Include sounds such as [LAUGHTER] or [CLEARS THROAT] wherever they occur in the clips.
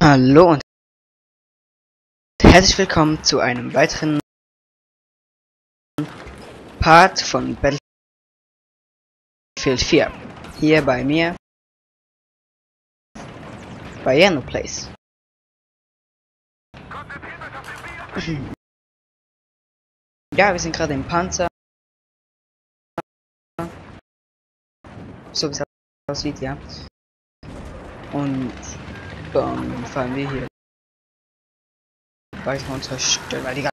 Hallo und herzlich willkommen zu einem weiteren Part von Battlefield 4. Hier bei mir bei Yano Place. Ja, wir sind gerade im Panzer. So wie es aussieht, ja. Und dann fahren wir hier weiter und zerstören weil die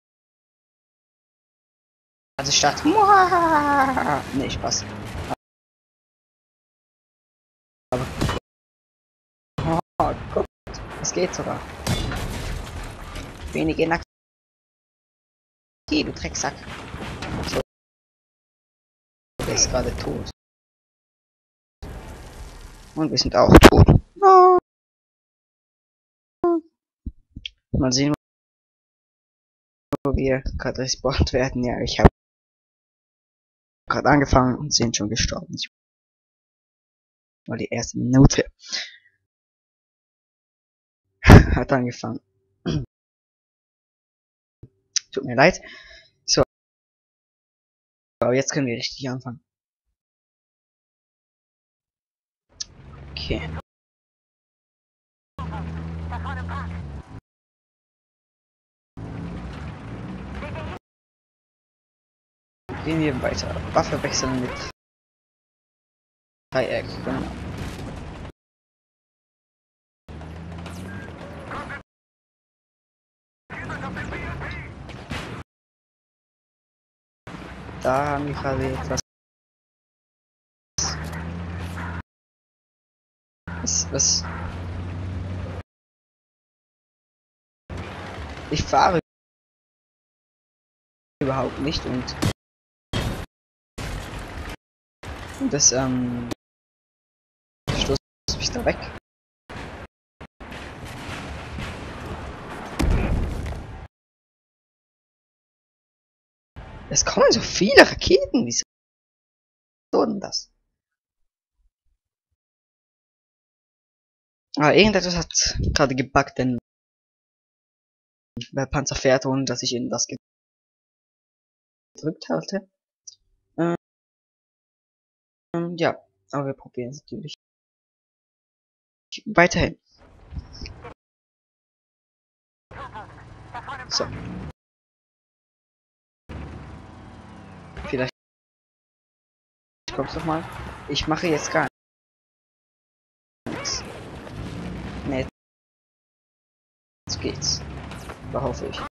ganze Stadt. Nee, Spaß. Aber oh Gott, es geht sogar. Wenige nackt. Du Drecksack. So. Der ist gerade tot. Und wir sind auch tot. Mal sehen, wo wir gerade respawnt werden. Ja, ich habe gerade angefangen und sind schon gestorben. Ich war die erste Minute. [LAUGHS] Hat angefangen. [CLEARS THROAT] Tut mir leid. So. Aber jetzt können wir richtig anfangen. Okay. Gehen wir weiter. Waffe wechseln mit Dreieck, genau. Da haben wir gerade etwas. Was, was? Ich fahre überhaupt nicht und das, ähm, stoßt mich da weg. Es kommen so viele Raketen, wieso denn das? Ah, irgendetwas hat gerade gebackt, denn der Panzer fährt ohne dass ich in das gedrückt halte. Ähm, ja, aber wir probieren es natürlich weiterhin. So. Vielleicht kommt's doch mal. Ich mache jetzt gar nichts. Nee. Jetzt geht's. Da hoffe ich.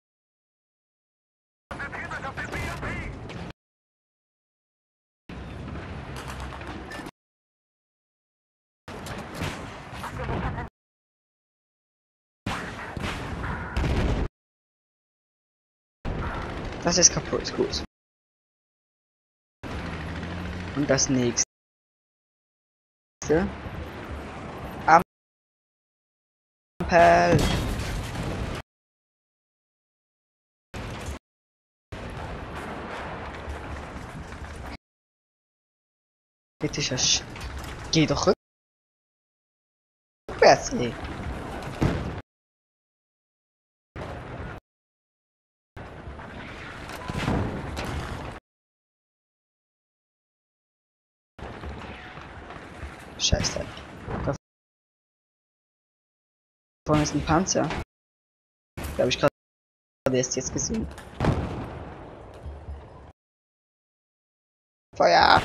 Das ist kaputt, gut. Und das nächste. Ampel. Kritischer Sch Geh doch rückwärts, ey. Scheiße. Da vorne ist ein Panzer. Da habe ich gerade erst jetzt gesehen. Feuer!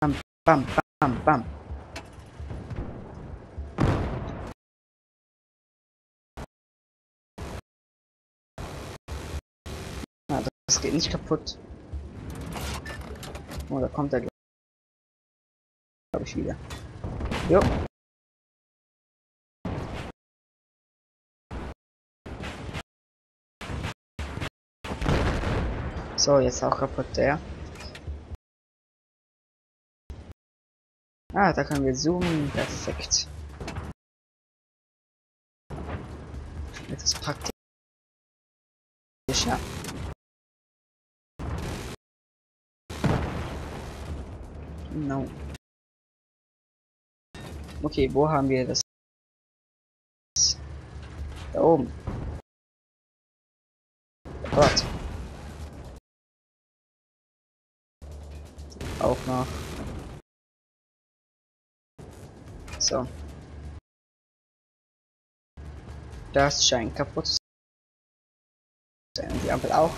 Bam, bam, bam, bam. Das geht nicht kaputt. Oh, da kommt er, glaube ich, wieder. Jo. So, jetzt auch kaputt der. Ah, da können wir zoomen. Perfekt. Etwas praktisch. Ja. No. Okay, wo haben wir das? Da oben. Gott. Auch noch. So. Das scheint kaputt zu sein. Die Ampel auch.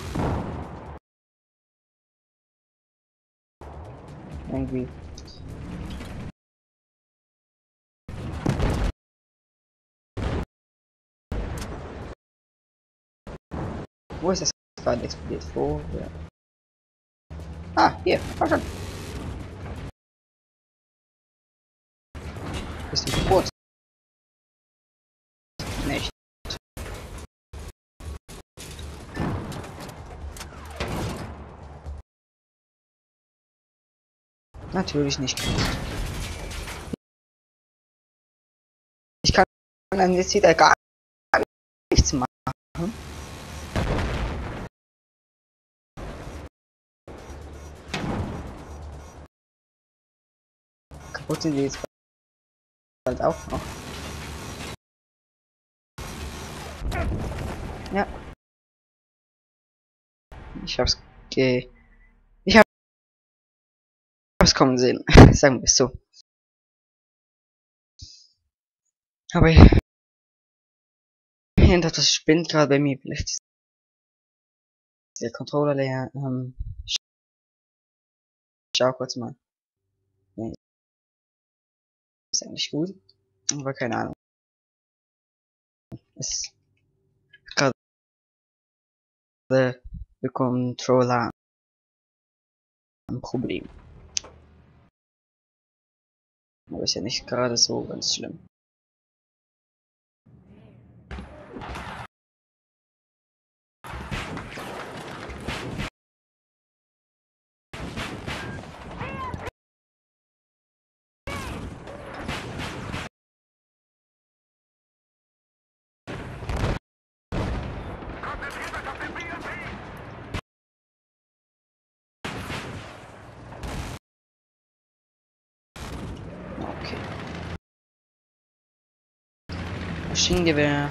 Irgendwie. Wo ist das gerade explodiert? Wo? Ja. Ah, hier, komm schon. Bist du Natürlich nicht. Ich kann dann jetzt wieder gar nichts machen. Kaputt sind die jetzt bald auch noch. Ja. Ich hab's ge... Ich hab's kommen sehen. [LAUGHS] Sagen wir es so. Aber irgendetwas spinnt gerade bei mir. Vielleicht ist der Controller leer. Ähm, schau kurz mal. Nee. Ist eigentlich gut. Aber keine Ahnung. Es gerade der Controller ein Problem. Aber ist ja nicht gerade so ganz schlimm. Maschinengewehr.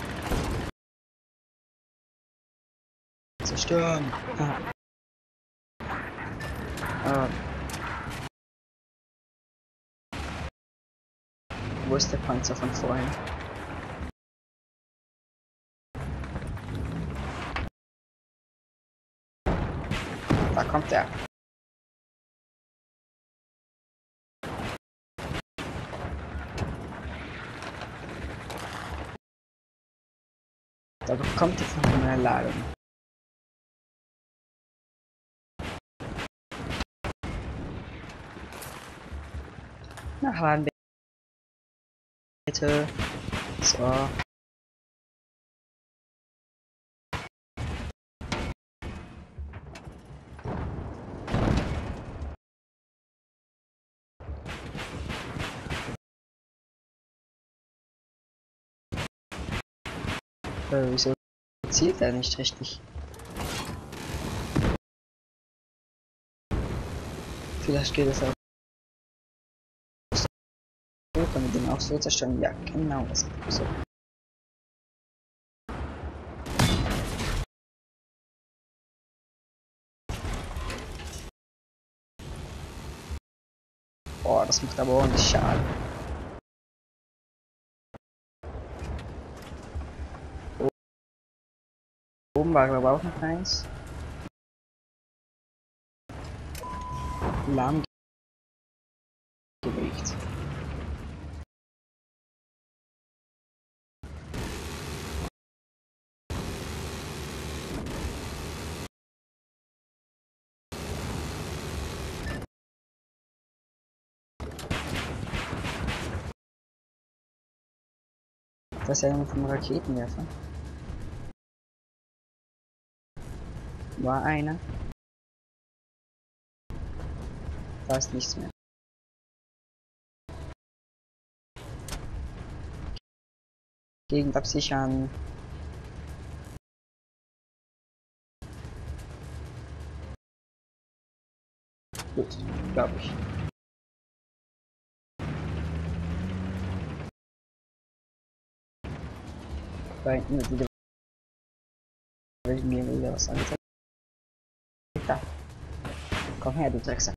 Zerstören. Ah. Ah. Wo ist der Panzer von vorhin? Da bekommt jetzt noch eine Ladung. Nachladen bitte. So. Äh, wieso zielt er nicht richtig? Vielleicht geht es auch kann man den auch so zerstören? Ja, genau, das ist so. Boah, das macht aber ordentlich Schaden. Oben war glaube auch noch eins. Lahm gelegt. Das ist ja einer vom Raketenwerfer. War einer. Da ist nichts mehr. Gegend absichern. Gut, glaube ich. Da hinten wird wieder, wieder was angezeigt. Da. Komm her, du Drecksack.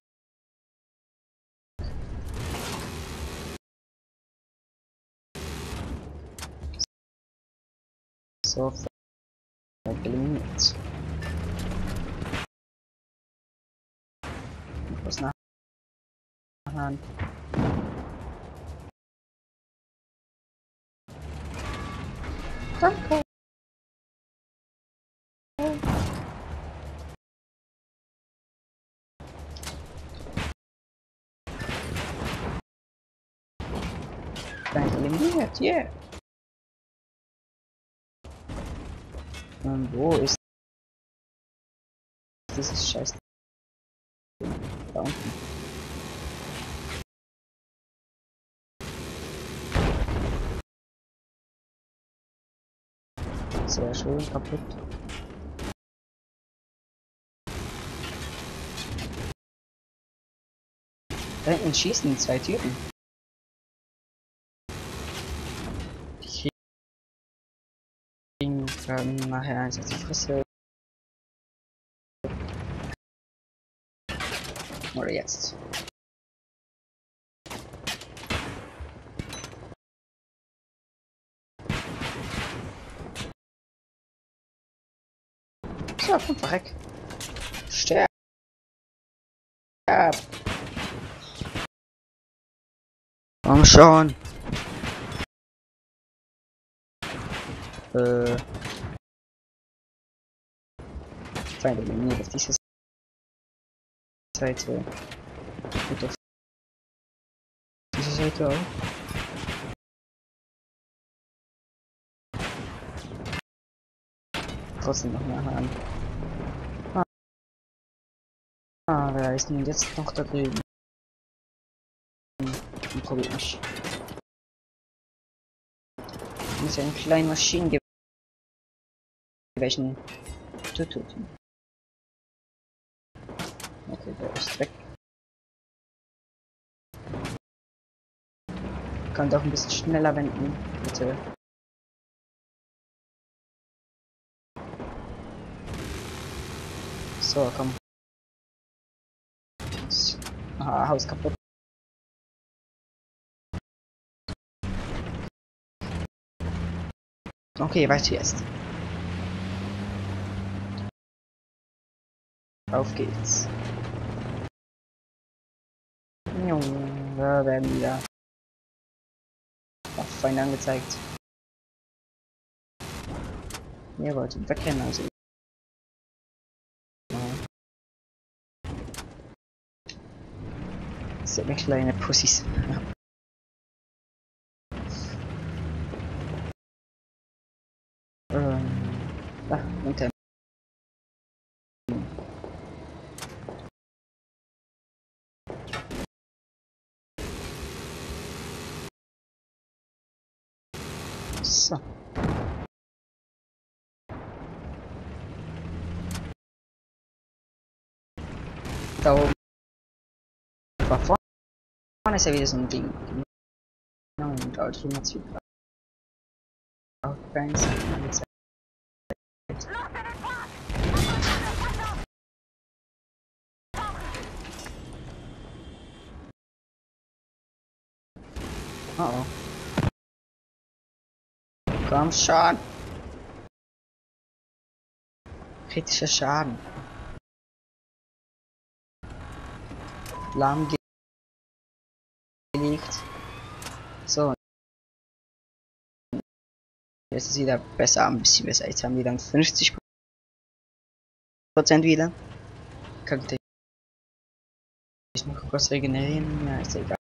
So, eliminiert. Was nach Hand. Danke. Dann eliminiert, yeah. Und wo ist dieses Scheiß? Da unten. Sehr schön kaputt. Da hinten schießen zwei Typen. Die ähm, nachher eins auf die Fresse. Oder jetzt. So, komm weg. Sterb. Komm schon. Äh. Feinde eliminiert auf diese Seite. Und auf diese Seite auch. Trotzdem noch mehr an. Ah. ah, wer ist denn jetzt noch da drüben? Und probiert mich. Muss ja einen kleinen Maschinen welchen tut tut. Okay, der ist weg. Kann doch ein bisschen schneller wenden, bitte. So, komm. Ah, Haus kaputt. Okay, weiter jetzt. Auf geht's. Da werden wieder Feinde angezeigt. Ihr wollt ihn wegrennen, also. Sehr kleine Pussys. So. Da oben. Da vorne ist ja wieder so ein Ding. Genau, und Automation. Auch ganz angezeigt. Uh oh. Komm schon. Kritischer Schaden. Lahm gelegt. So. Jetzt ist wieder besser, ein bisschen besser. Jetzt haben wir dann 50 Prozent wieder. Kann ich noch kurz regenerieren? Ja, ist egal.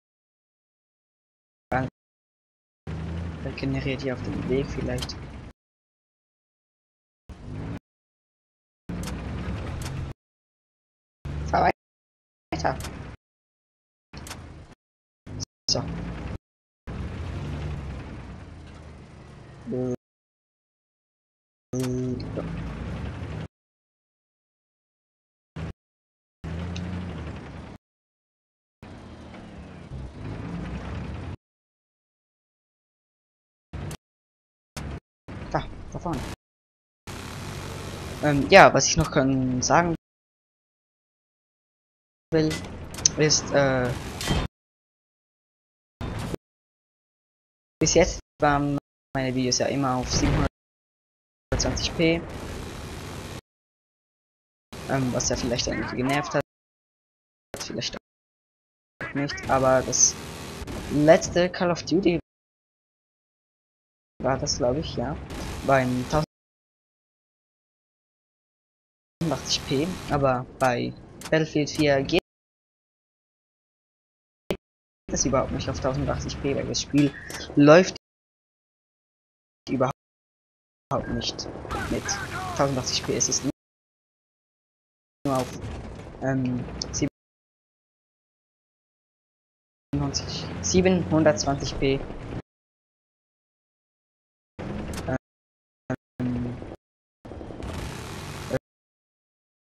Regeneriert hier auf dem Weg vielleicht. Fahr weiter. So. Äh. Äh. Vorne. Ähm, ja, was ich noch können sagen will, ist, äh, bis jetzt waren meine Videos ja immer auf 720p, ähm, was ja vielleicht irgendwie genervt hat, vielleicht auch nicht, aber das letzte Call of Duty war das, glaube ich, ja, beim 1080p, aber bei Battlefield 4 geht es überhaupt nicht auf 1080p, weil das Spiel läuft überhaupt nicht mit 1080p. Es ist nur auf ähm, 720p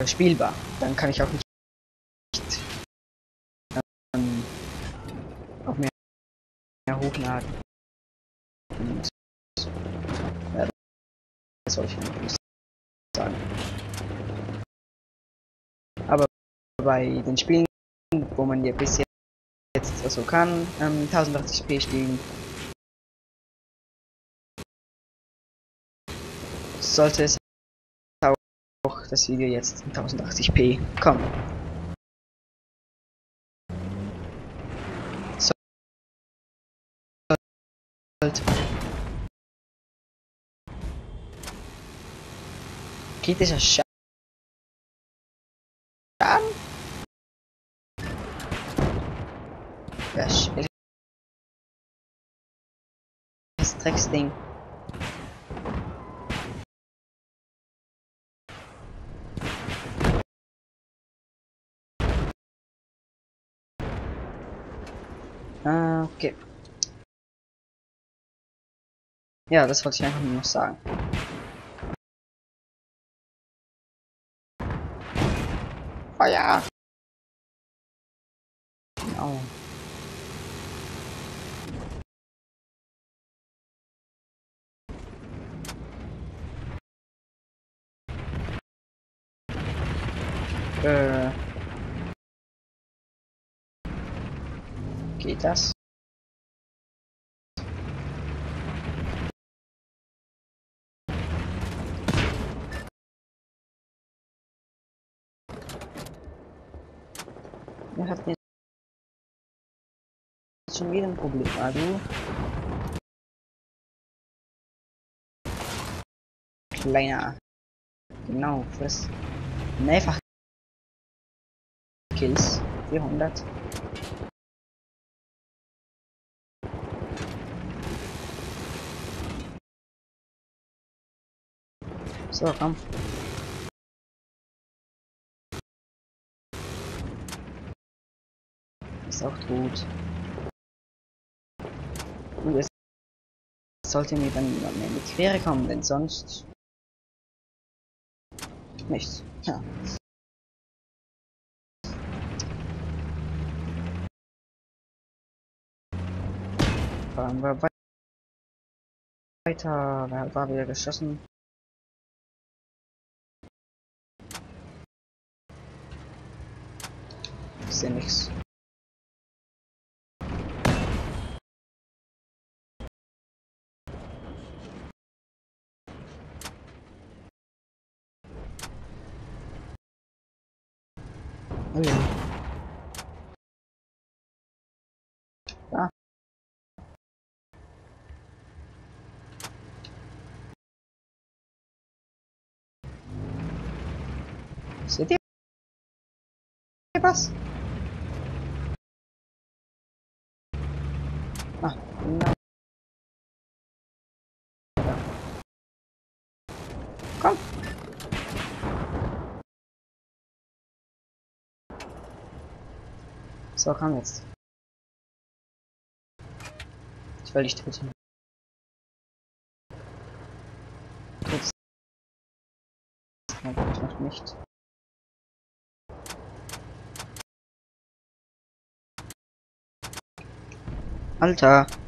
spielbar. Dann kann ich auch nicht ähm, auch mehr, mehr hochladen. Und, ja, das wollte ich sagen. Aber bei den Spielen, wo man ja bis jetzt also kann, ähm, 1080p spielen, sollte es auch das Video jetzt in 1080p kommen. Sollte. Kritischer Schaden. Das Drecksding. Okay. Ja, das wollte ich einfach nur noch sagen. Feuer! Genau. Äh. Geht das? Wir hatten jetzt schon wieder ein Problem. Also kleiner. Genau, fürs mehrfach Kills 400. So, komm. Ist auch gut. Und es sollte mir dann niemand mehr in die Quere kommen, denn sonst nichts. Ja. Fahren wir weiter. Wer war wieder geschossen? Ich sehe nichts. Oh ja. Da. Seht ihr Komm. So, komm jetzt. Ich will dich töten. Noch nicht. Alter.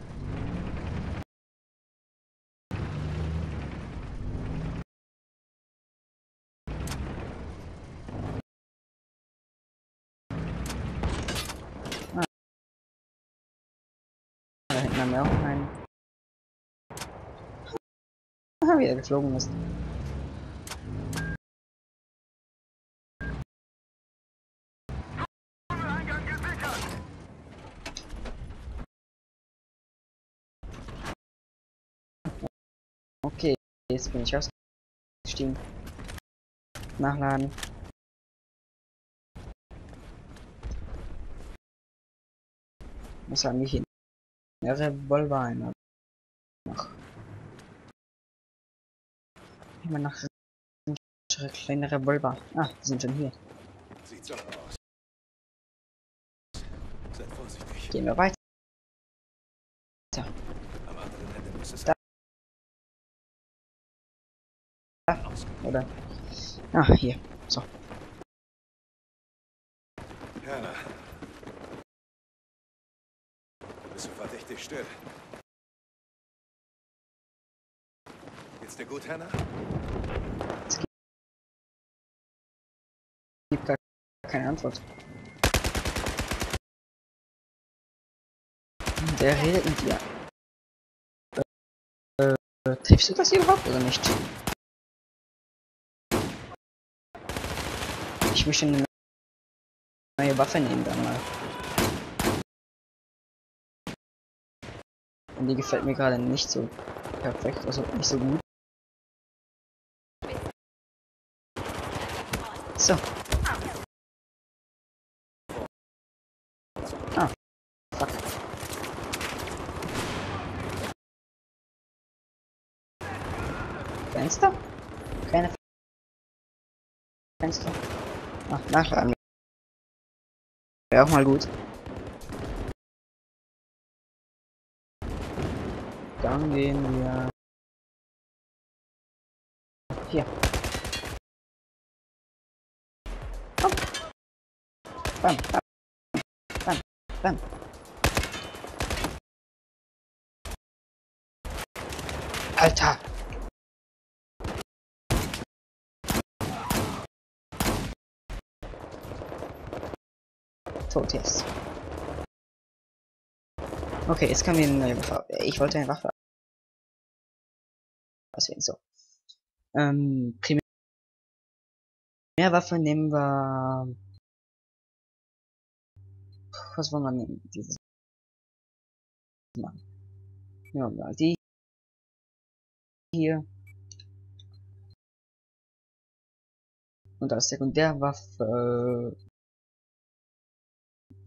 Haben wir auch wie er geflogen ist. Okay, jetzt bin ich ausgestiegen. Nachladen. Muss eigentlich hin. Ja, Revolver einer. Noch. Immer nach kleine Revolver. Ah, die sind schon hier. Sieht so aus. Seid vorsichtig. Gehen wir weiter. Am anderen Ende muss es Da. Oder? Ah, hier. So. Bist verdächtig still? Geht's dir gut, Hannah? Gibt gar keine Antwort. Der redet mit dir. Äh, äh, triffst du das überhaupt oder nicht? Ich möchte eine neue Waffe nehmen dann mal. Und die gefällt mir gerade nicht so perfekt, also nicht so gut. So. Ah. Fuck. Fenster? Keine Fenster. Ach, nachladen. Wäre auch mal gut. Dann gehen wir hier. Komm. Bam, bam, bam, bam. Alter! Tot jetzt. Okay, jetzt können wir eine neue Waffe. Ich wollte eine Waffe. Auswählen, so. Ähm, Primärwaffe nehmen wir. Was wollen wir nehmen? Dieses. Ja, die. Hier. Und als Sekundärwaffe.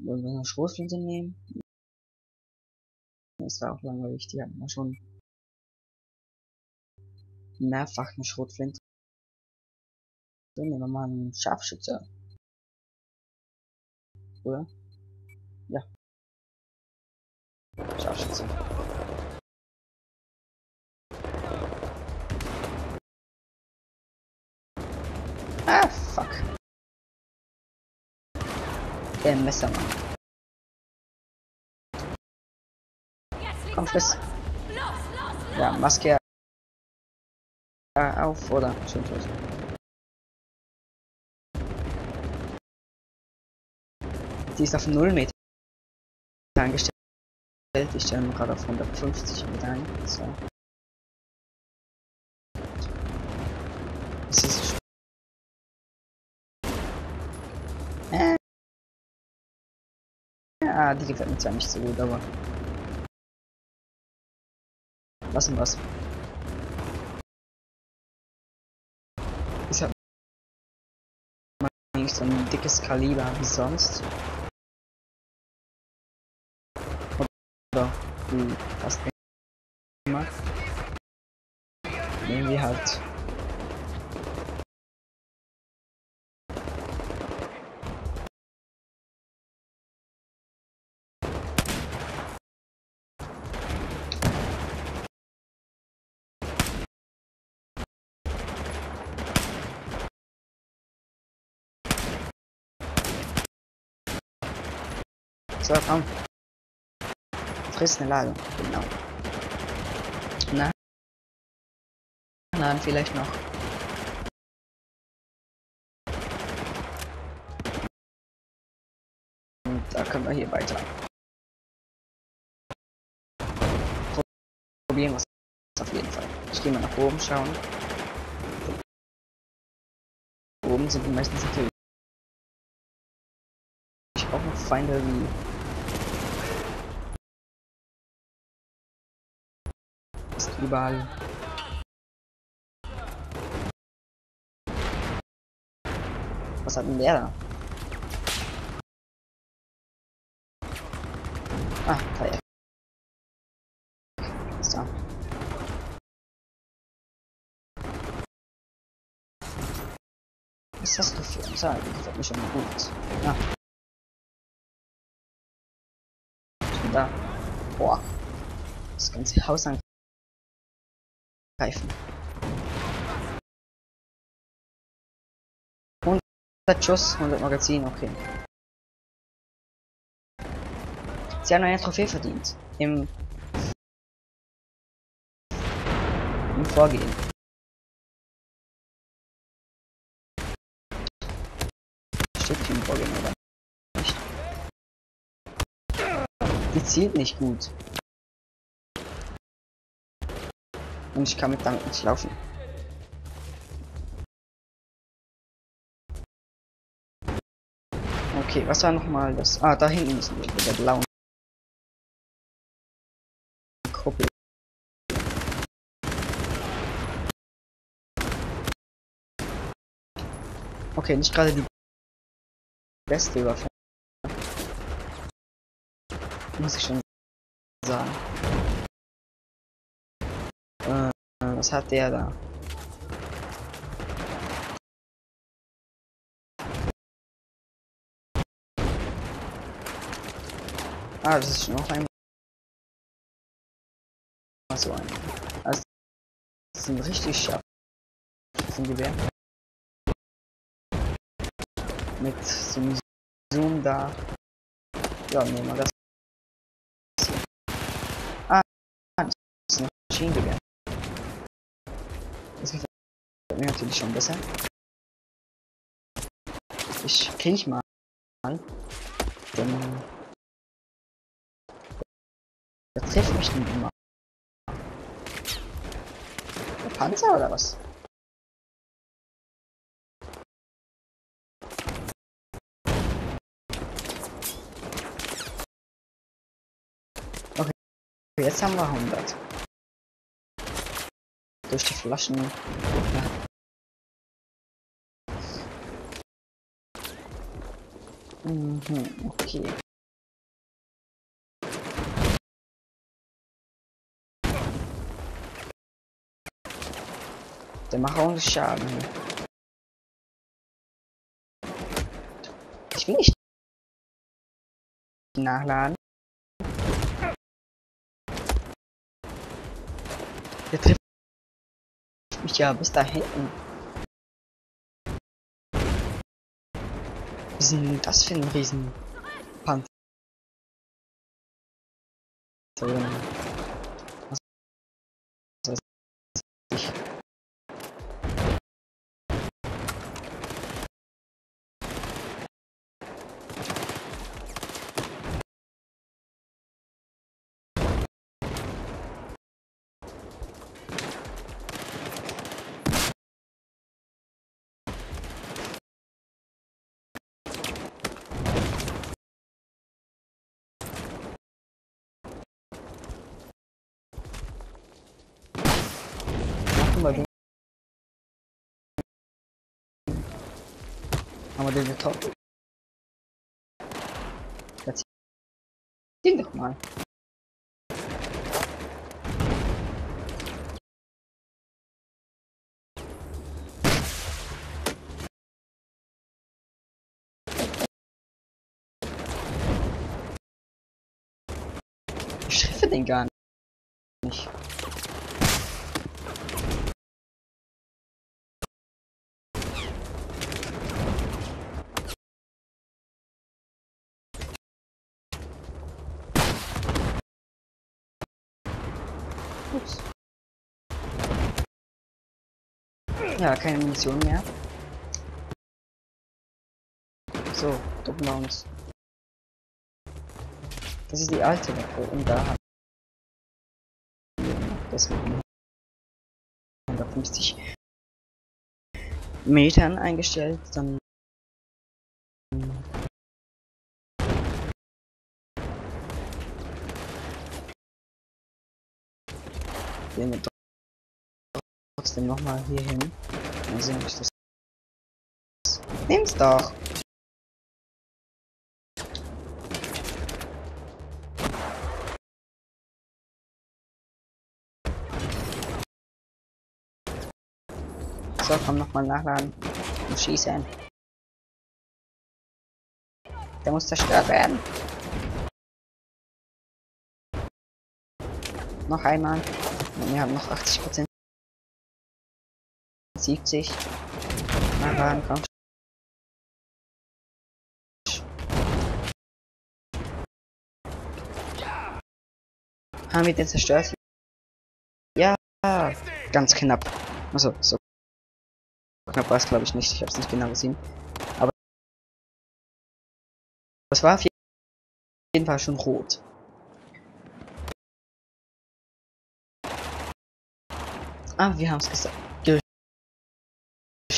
Wollen wir eine Schrotflinte nehmen? Das war auch langweilig, die hatten wir schon mehrfach eine Schrotflinte. So, nehmen wir mal einen Scharfschütze. Oder? Ja. Scharfschütze. Ah, fuck. Der Messermann. Komm, friss. Ja, Maske auf, oder? Schon tot. Die ist auf 0 Meter eingestellt. Ich stelle gerade auf 150 Meter ein. So. Das ist äh. Ja, die gefällt mir zwar nicht so gut, aber lassen was. So ein dickes Kaliber wie sonst. Oder wie fast immer. Nehmen wir halt. So, komm. Friss eine Ladung. Genau. Na? Nein, vielleicht noch. Und da können wir hier weiter. Auf jeden Fall. Ich gehe mal nach oben schauen. Oben sind die meistens natürlich auch noch Feinde wie überall was hat denn der da? Ah, Dreieck. Ist da. Was hast du für ein Saal? Die gefällt mir schon mal gut. Ja. Bin da. Boah. Das ganze Haus angreifen. 100 Schuss, 100 Magazin, okay. Sie haben eine Trophäe verdient. Im, im Vorgehen. Steht im Vorgehen, oder? Nicht. Die zielt nicht gut. Und ich kann mit damit nicht laufen. Okay, was war nochmal das? Ah, da hinten müssen wir mit der blauen Kuppel. Okay, nicht gerade die beste Waffe. Muss ich schon sagen. Was hat der da? Ah, das ist noch ein. So ein. Also, das sind richtig scharf. Das ein Gewehr. Mit so einem Zoom da. Ja, nehmen wir das. Ah, das ist ein Maschinengewehr. Das gefällt mir natürlich schon besser. Ich krieg mal an. Denn der trifft mich nicht immer. Der Panzer oder was? Okay, jetzt haben wir 100. Durch die Flaschen. Ja. Mhm, okay. Der macht auch nicht Schaden. Ich will nicht nachladen. Der ja bis da hinten. Was das für ein Riesenpanzer? mal den. Haben wir den getoppt? Jetzt. Den doch mal. Ich treffe den gar nicht. Ja, keine Munition mehr. So, ducken wir uns. Das ist die alte Waffe und da haben wir das 150 Metern eingestellt, dann gehen wir trotzdem nochmal hier hin. Mal sehen, ob ich das. Nimm's doch! So, komm nochmal nachladen und schießen. Der muss zerstört werden. Noch einmal. Und wir haben noch 80 Prozent. 70. Nachladen, komm. Haben wir den zerstört? Ja, ganz knapp. Also, so knapp war es glaube ich nicht. Ich habe es nicht genau gesehen. Aber es war auf jeden Fall schon rot. Ah, wir haben es geschafft.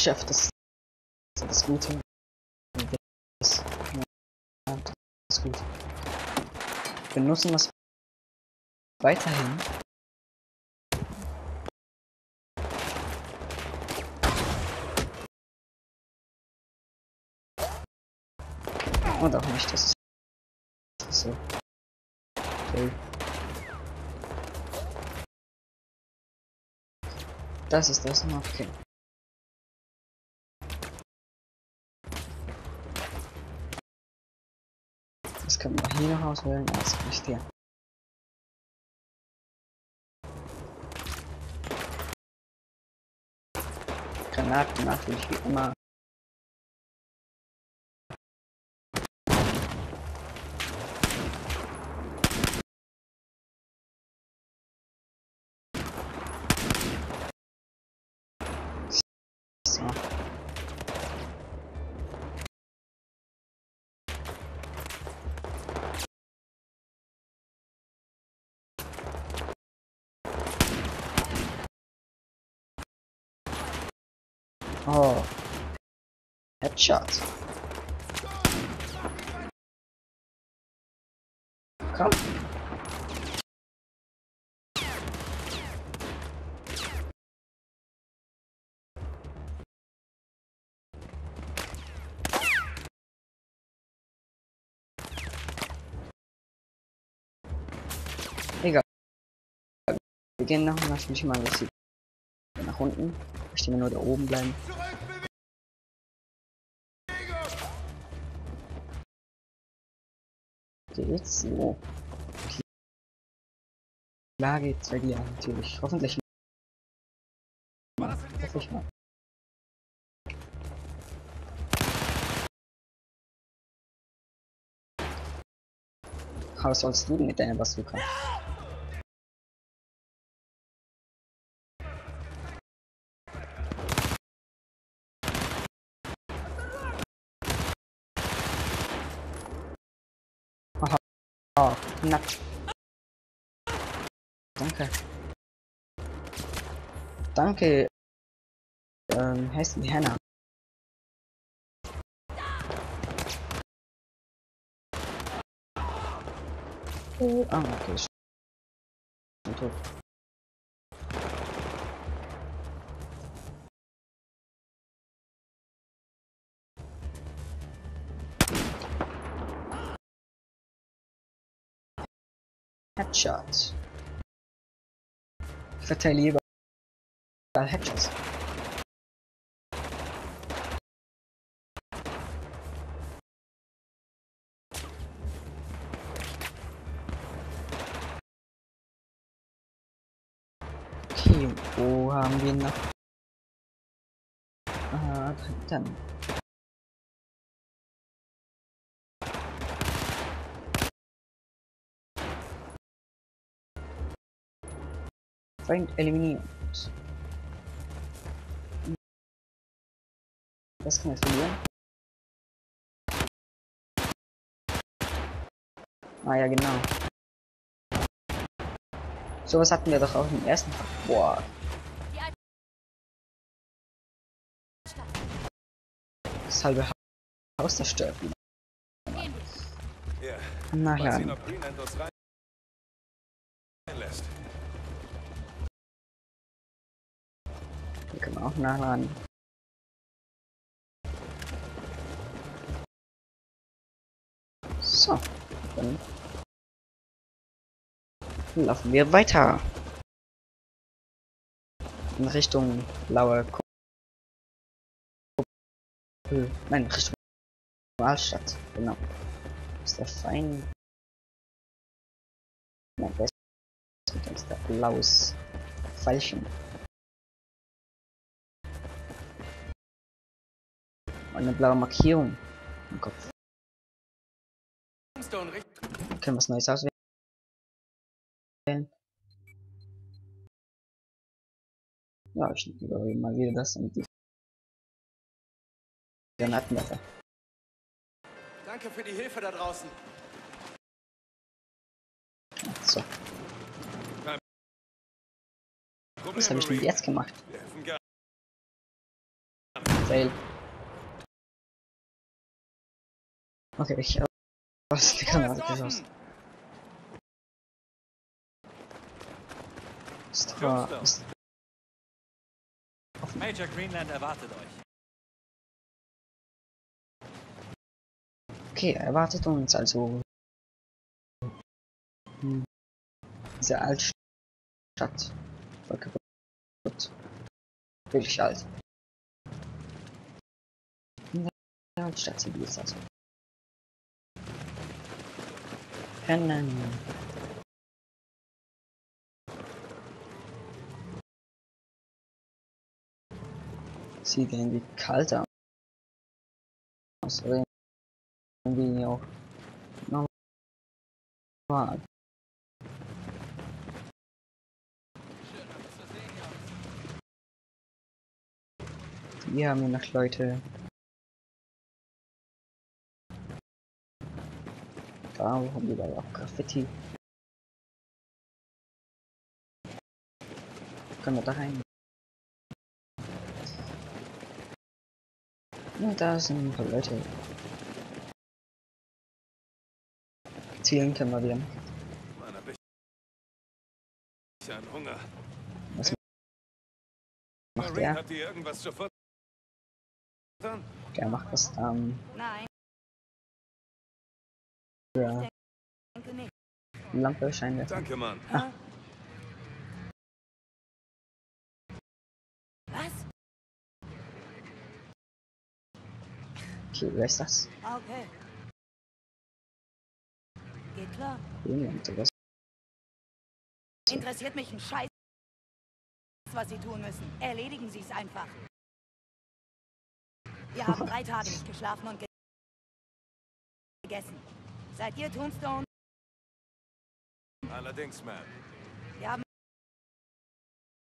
Das ist das Gute. Das, ja, das gut. Wir nutzen das weiterhin. Und auch nicht, das ist so. Okay. Das ist das noch, okay. Können wir hier noch auswählen, das nicht hier. Granaten natürlich wie immer Oh. Headshot. Komm. Egal. Wir gehen noch mal, ich mal ein bisschen nach unten. Ich möchte nur da oben bleiben. Geht's so? Klar geht's bei dir natürlich. Hoffentlich. Hoffe ich mal. Was sollst du mit deiner Bazooka? Knapp. Danke. Danke. Ähm, heißt die Hannah. Oh, ah, okay. Schon tot. Headshot. Ich verteile lieber Headshots. Okay, wo haben wir noch? Ah, dann. Feind eliminiert. Das kann ich verlieren. Ah ja, genau. Sowas hatten wir doch auch im ersten Tag. Boah. Das halbe Haus zerstört. Naja. Hier können wir auch nachladen. So, dann laufen wir weiter. In Richtung blaue Kuppel. Nein, Richtung Altstadt. Genau. Ist der Feind. Nein, der ist mit uns der blaues Pfeilchen. Und eine blaue Markierung im Kopf. Stone richt Können wir was Neues auswählen? Ja, ich überlege mal wieder das und die Granatenwerfer. Danke für die Hilfe da draußen. So, was habe ich denn jetzt gemacht? Fail. Okay, ich aus der Granate geschossen. Das Tor ist Major Greenland erwartet euch. okay, er erwartet uns also hm, diese Altstadt. Voll kaputt. Wirklich alt. In der Altstadt sind wir jetzt also. Rennen. Sieht irgendwie kalt aus. Oder irgendwie auch normal. Wir haben hier noch Leute. Da haben wir überall auch Graffiti. Können wir da rein? Ja, da sind ein paar Leute. Zielen können wir wieder. Mann, hab ich einen Hunger. Was macht Marine, der? Der macht was ähm, Nein, nicht. Lampe Scheinwerfer. Danke, Mann. Hä? Was? Okay, wer ist das? Okay. Geht klar. Interessiert mich ein Scheiß, was Sie tun müssen. Erledigen Sie es einfach. Wir haben drei Tage nicht geschlafen und ge gegessen. Seid ihr Tombstone? Allerdings, Ma'am. Wir haben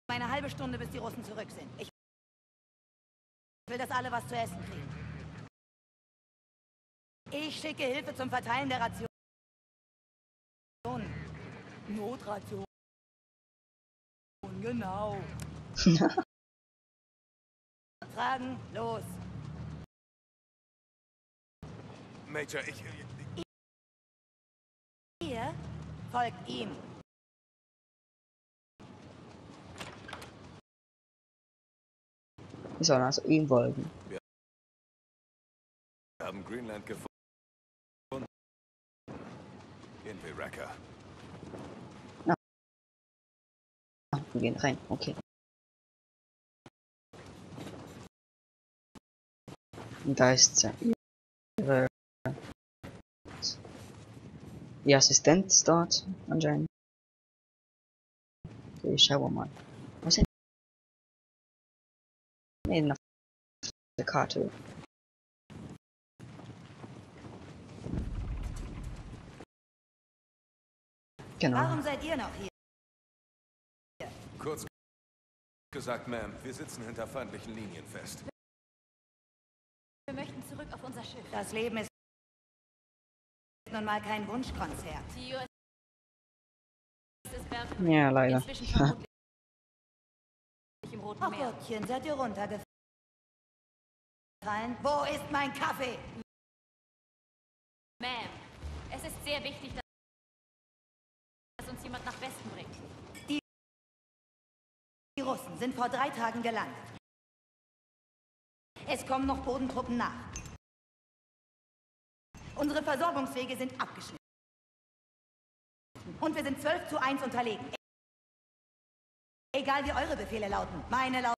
eine halbe Stunde, bis die Russen zurück sind. Ich will, dass alle was zu essen kriegen. Ich schicke Hilfe zum Verteilen der Rationen. Notration. Genau. [LAUGHS] Fragen los. Major, ich... Folgt ihm. Wir sollen also ihm folgen. Wir haben Greenland gefunden. In Viraka. Ah, wir gehen rein. Okay. Und da ist ja Assistent ist dort anscheinend. Okay, schauen wir mal. Was sind Nee, auf der Karte. Genau. Warum seid ihr noch hier? Kurz gesagt, Ma'am, wir sitzen hinter feindlichen Linien fest. Wir möchten zurück auf unser Schiff. Das Leben ist nun mal kein Wunschkonzert. Die Ja, leider. im Roten Ach Meer. Gottchen, seid ihr runtergefallen? Fallen? Wo ist mein Kaffee? Ma'am, es ist sehr wichtig, dass uns jemand nach Westen bringt. Die Russen sind vor drei Tagen gelandet. Es kommen noch Bodentruppen nach. Unsere Versorgungswege sind abgeschnitten. Und wir sind 12 zu 1 unterlegen. Egal wie eure Befehle lauten. Meine lauten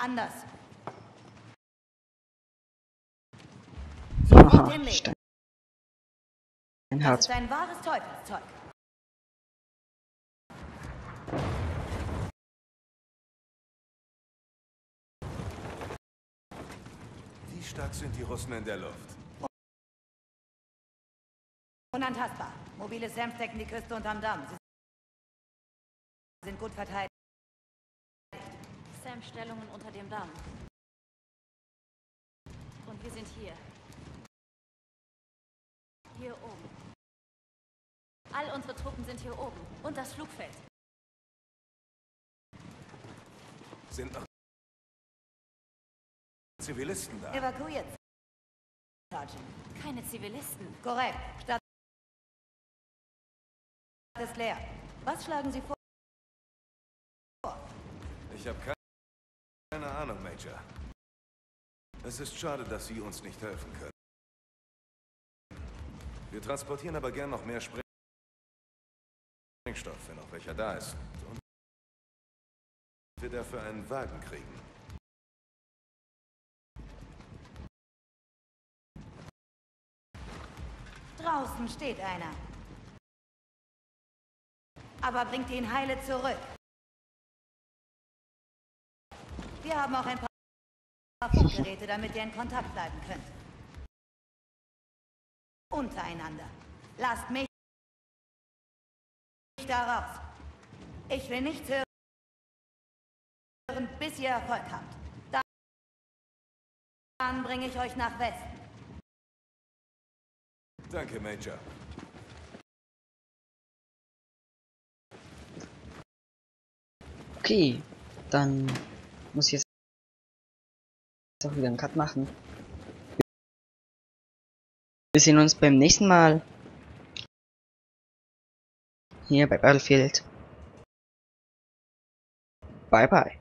anders. Aha, hinlegen. Stein. Ein Das ist ein wahres Teufelszeug. Stark sind die Russen in der Luft? Unantastbar. Mobile Sams decken die Küste unterm Damm. Sie sind gut verteidigt. Sam Stellungen unter dem Damm. Und wir sind hier. Hier oben. All unsere Truppen sind hier oben. Und das Flugfeld. Sind noch Zivilisten da? Evakuiert. Sergeant. Keine Zivilisten. Korrekt. Stadt ist leer. Was schlagen Sie vor? Ich habe keine, keine Ahnung, Major. Es ist schade, dass Sie uns nicht helfen können. Wir transportieren aber gern noch mehr Sprengstoff, wenn noch welcher da ist. Und wir dafür einen Wagen kriegen. Draußen steht einer. Aber bringt ihn heile zurück. Wir haben auch ein paar Funkgeräte, damit ihr in Kontakt bleiben könnt. Untereinander. Lasst mich da raus. Ich will nichts hören, bis ihr Erfolg habt. Dann bringe ich euch nach Westen. Danke, Major. Okay, dann muss ich jetzt auch wieder einen Cut machen. Wir sehen uns beim nächsten Mal hier bei Battlefield. Bye bye.